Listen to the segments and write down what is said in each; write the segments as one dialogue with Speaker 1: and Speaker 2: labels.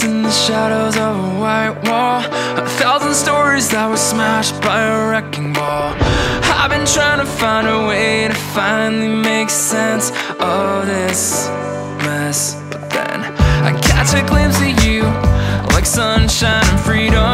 Speaker 1: in the shadows of a white wall. A thousand stories that were smashed by a wrecking ball. I've been trying to find a way to finally make sense of this mess But then I catch a glimpse of you Like sunshine and freedom.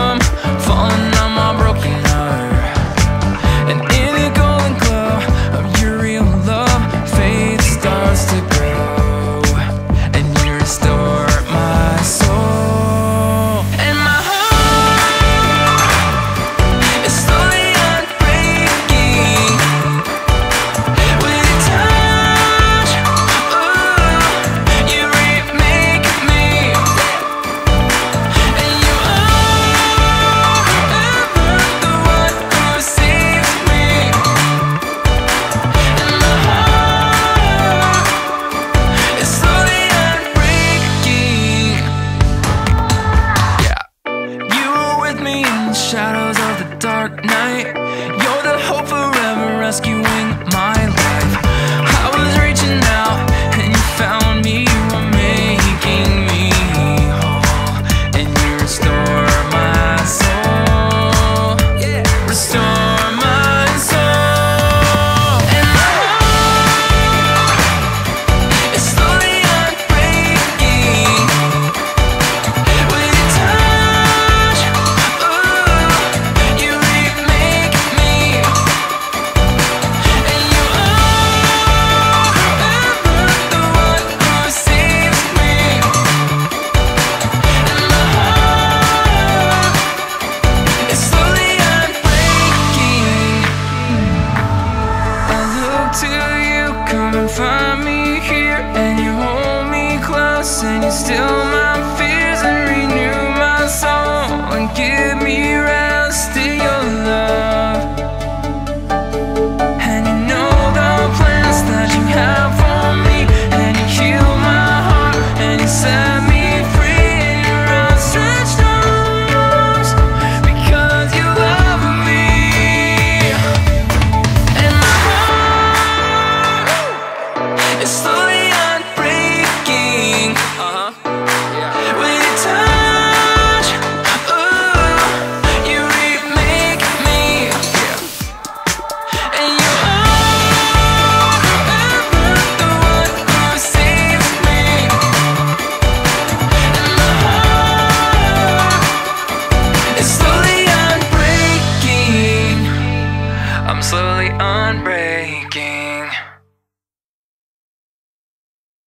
Speaker 1: shadows of the dark night. You're the hope for and you're still my slowly unbreaking.